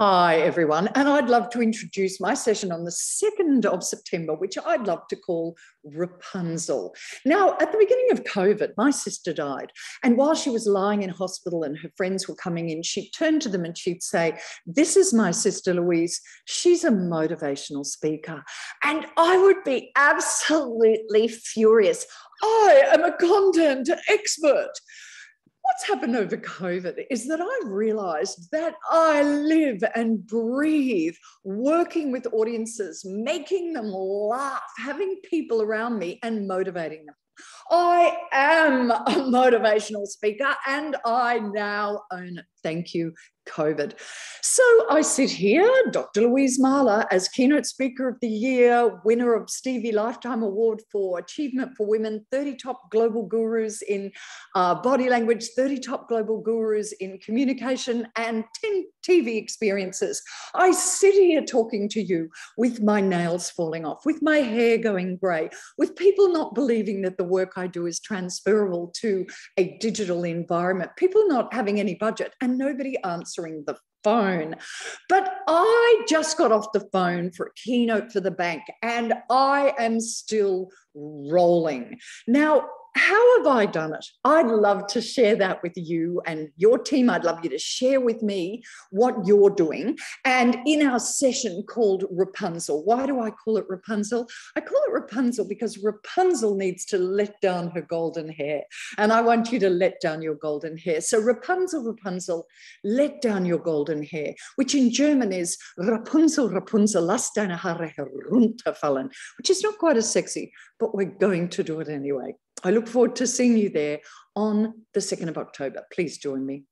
Hi, everyone. And I'd love to introduce my session on the 2nd of September, which I'd love to call Rapunzel. Now, at the beginning of COVID, my sister died. And while she was lying in hospital and her friends were coming in, she'd turn to them and she'd say, This is my sister Louise. She's a motivational speaker. And I would be absolutely furious. I am a content expert what's happened over COVID is that I realized that I live and breathe working with audiences, making them laugh, having people around me, and motivating them. I am a motivational speaker and I now own it. Thank you, COVID. So I sit here, Dr. Louise Mahler, as keynote speaker of the year, winner of Stevie Lifetime Award for Achievement for Women, 30 top global gurus in uh, body language, 30 top global gurus in communication, and 10 TV experiences. I sit here talking to you with my nails falling off, with my hair going grey, with people not believing that the work I do is transferable to a digital environment, people not having any budget, and nobody answering the phone. But I just got off the phone for a keynote for the bank and I am still rolling. Now, how have I done it? I'd love to share that with you and your team. I'd love you to share with me what you're doing. And in our session called Rapunzel, why do I call it Rapunzel? I call it Rapunzel because Rapunzel needs to let down her golden hair. And I want you to let down your golden hair. So, Rapunzel, Rapunzel, let down your golden hair, which in German is Rapunzel, Rapunzel, lass deine Haare herunterfallen, which is not quite as sexy, but we're going to do it anyway. I look forward to seeing you there on the 2nd of October. Please join me.